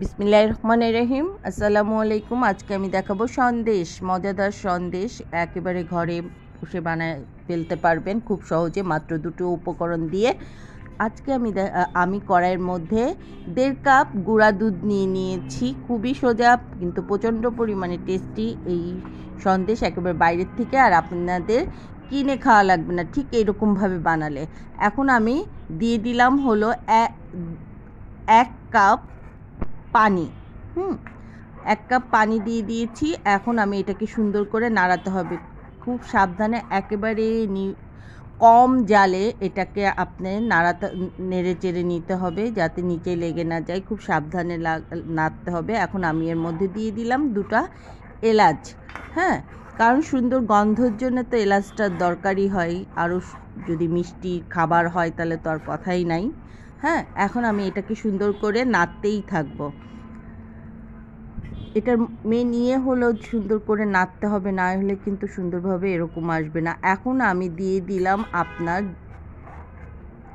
বিসমিল্লাহ রহমান রহিম। আসসালামু আলাইকুম। আজকে আমি দেখাবো সন্দেশ, মজাদার সন্দেশ। একেবারে ঘরে বসে বানায় ফেলতে পারবেন খুব সহজে, মাত্র দুটো উপকরণ দিয়ে। আজকে আমি আমি কড়াইয়ের মধ্যে দেড় কাপ গুঁড়া দুধ নিয়ে নিয়েছি। খুবই সোজা, কিন্তু প্রচণ্ড পরিমাণে টেস্টি এই সন্দেশ একেবারে বাইরের থেকে আর আপনাদের কিনে খাওয়া লাগবে না, ঠিক এইরকমভাবে বানালে। এখন আমি দিয়ে দিলাম হলো এক কাপ পানি। হুম, এক কাপ পানি দিয়ে দিয়েছি। এখন আমি এটাকে সুন্দর করে নাড়াতে হবে। খুব সাবধানে একেবারে কম জালে এটাকে আপনি নাড়াতে, নেড়ে চেড়ে নিতে হবে যাতে নিচে লেগে না যায়। খুব সাবধানে নাড়তে হবে। এখন আমি এর মধ্যে দিয়ে দিলাম দুটা এলাচ। হ্যাঁ কারণ সুন্দর গন্ধর জন্য তো এলাচটার দরকারই হয়। আরও যদি মিষ্টি খাবার হয় তাহলে তো আর কথাই নাই। হ্যাঁ এখন আমি এটাকে সুন্দর করে নাড়তেই থাকব। এটার মেয়ে নিয়ে হলেও সুন্দর করে নাড়তে হবে, না হলে কিন্তু সুন্দরভাবে এরকম আসবে না। এখন আমি দিয়ে দিলাম আপনার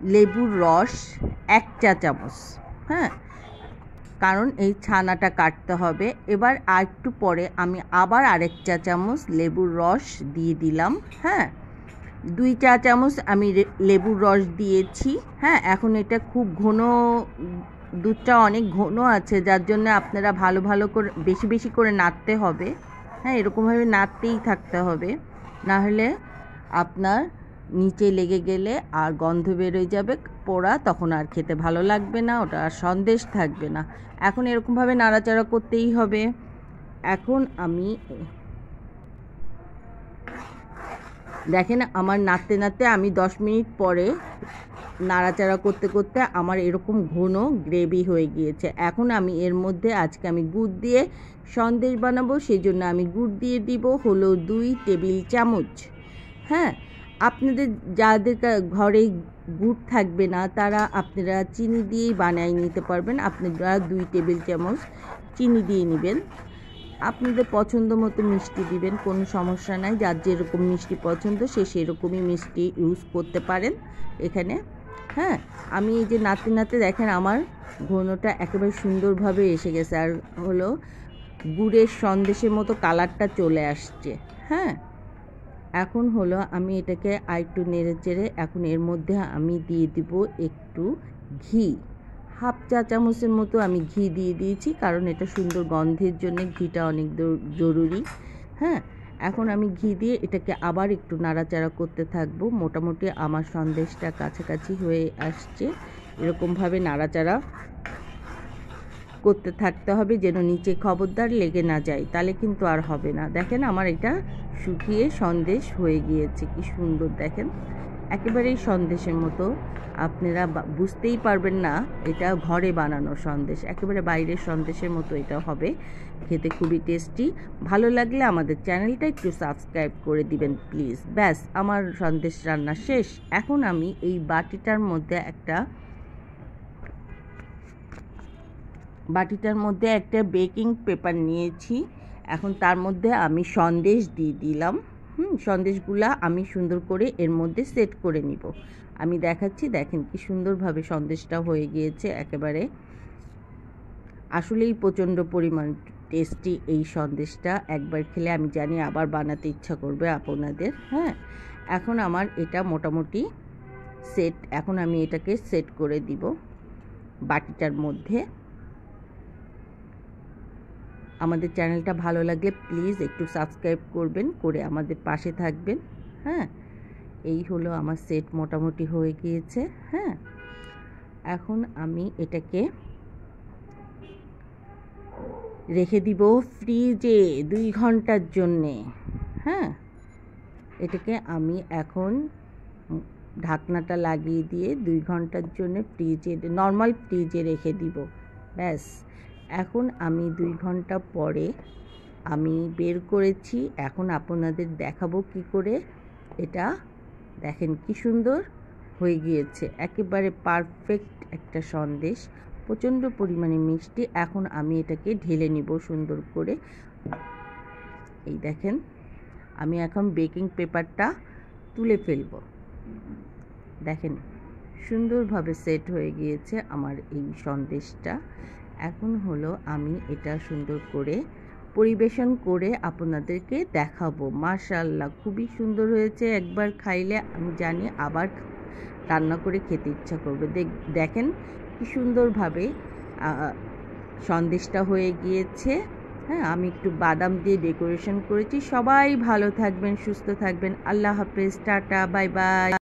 লেবুর রস এক চা চামচ হ্যাঁ? কারণ এই ছানাটা কাটতে হবে। এবার আর একটু পরে আমি আবার আরেক চা চামচ লেবুর রস দিয়ে দিলাম হ্যাঁ? দুই চা চামচ আমি লেবুর রস দিয়েছি। হ্যাঁ এখন এটা খুব ঘন দুধটা অনেক ঘন আছে, যার জন্য আপনারা ভালো ভালো করে, বেশি বেশি করে নাড়তে হবে। হ্যাঁ এরকমভাবে নাড়তেই থাকতে হবে। না হলে আপনার নিচে লেগে গেলে আর গন্ধ বেরোয় যাবে, পোড়া তখন আর খেতে ভালো লাগবে না, ওটা আর সন্দেশ থাকবে না। এখন এরকমভাবে নাড়াচাড়া করতেই হবে। এখন আমি দেখেন আমার নাড়তে নাড়তে আমি দশ মিনিট পরে নাড়াচাড়া করতে করতে আমার এরকম ঘন গ্রেভি হয়ে গিয়েছে। এখন আমি এর মধ্যে আজকে আমি গুড় দিয়ে সন্দেশ বানাবো সেই জন্য আমি গুড় দিয়ে দিব হলো দুই টেবিল চামচ। হ্যাঁ আপনাদের যাদের ঘরে গুড় থাকবে না, তারা আপনারা চিনি দিয়েই বানাই নিতে পারবেন। আপনারা দুই টেবিল চামচ চিনি দিয়ে নেবেন। আপনাদের পছন্দ মতো মিষ্টি দিবেন, কোনো সমস্যা নাই। যার যেরকম মিষ্টি পছন্দ, সে সেরকমই মিষ্টি ইউজ করতে পারেন এখানে। হ্যাঁ আমি এই যে নাতে নাতে দেখেন, আমার ঘনটা একেবারে সুন্দরভাবে এসে গেছে। আর হলো গুড়ের সন্দেশের মতো কালারটা চলে আসছে। হ্যাঁ এখন হলো আমি এটাকে আর একটু নেড়ে চেড়ে, এখন এর মধ্যে আমি দিয়ে দিব একটু ঘি। হাফ চা চামচের মতো আমি ঘি দিয়ে দিয়েছি, কারণ এটা সুন্দর গন্ধের জন্য ঘিটা অনেক জরুরি। হ্যাঁ এখন আমি ঘি দিয়ে এটাকে আবার একটু নাড়াচাড়া করতে থাকব। মোটামুটি আমার সন্দেশটা কাছাকাছি হয়ে আসছে। এরকমভাবে নাড়াচাড়া করতে থাকতে হবে যেন নিচে খবরদার লেগে না যায়। তাহলে কিন্তু আর হবে না। দেখেন আমার এটা শুকিয়ে সন্দেশ হয়ে গিয়েছে। কি সুন্দর দেখেন। একেবারেই সন্দেশের মতো। আপনারা বুঝতেই পারবেন না, এটা ঘরে বানানো সন্দেশ। একেবারে বাইরের সন্দেশের মতো এটা হবে। খেতে খুবই টেস্টি। ভালো লাগলে আমাদের চ্যানেলটা একটু সাবস্ক্রাইব করে দিবেন, প্লিজ। ব্যাস, আমার সন্দেশ রান্না শেষ। এখন আমি এই বাটিটার মধ্যে একটা বাটিটার মধ্যে একটা বেকিং পেপার নিয়েছি। এখন তার মধ্যে আমি সন্দেশ দিয়ে দিলাম। হুম, সন্দেশগুলা আমি সুন্দর করে এর মধ্যে সেট করে নিব। আমি দেখাচ্ছি, দেখেন কি সুন্দরভাবে সন্দেশটা হয়ে গিয়েছে একেবারে। আসলেই প্রচণ্ড পরিমাণ টেস্টি এই সন্দেশটা। একবার খেলে আমি জানি আবার বানাতে ইচ্ছা করবে আপনাদের হ্যাঁ? এখন আমার এটা মোটামুটি সেট এখন আমি এটাকে সেট করে দিব বাটিটার মধ্যে। আমাদের চ্যানেলটা ভালো লাগলে প্লিজ একটু সাবস্ক্রাইব করবেন, করে আমাদের পাশে থাকবেন হ্যাঁ? এই হলো আমার সেট মোটামুটি হয়ে গিয়েছে হ্যাঁ? এখন আমি এটাকে রেখে দিব ফ্রিজে দুই ঘণ্টার জন্যে হ্যাঁ? এটাকে আমি এখন ঢাকনাটা লাগিয়ে দিয়ে দুই ঘণ্টার জন্য ফ্রিজে নর্মাল ফ্রিজে রেখে দিব, ব্যাস। এখন আমি দুই ঘণ্টা পরে আমি বের করেছি। এখন আপনাদের দেখাবো কি করে। এটা দেখেন কি সুন্দর হয়ে গিয়েছে। একেবারে পারফেক্ট একটা সন্দেশ। প্রচণ্ড পরিমাণে মিষ্টি। এখন আমি এটাকে ঢেলে নিব সুন্দর করে। এই দেখেন, আমি এখন বেকিং পেপারটা তুলে ফেলব। দেখেন, সুন্দরভাবে সেট হয়ে গিয়েছে আমার এই সন্দেশটা। এখন হলো আমি এটা সুন্দর করে পরিবেশন করে আপনাদেরকে দেখাবো। মাশাল্লাহ খুবই সুন্দর হয়েছে। একবার খাইলে আমি জানি আবার রান্না করে খেতে ইচ্ছা করবে। দেখেন কি সুন্দরভাবে সন্দেশটা হয়ে গিয়েছে। হ্যাঁ আমি একটু বাদাম দিয়ে ডেকোরেশন করেছি। সবাই ভালো থাকবেন, সুস্থ থাকবেন। আল্লাহ হাফেজ, টাটা, বাই বাই।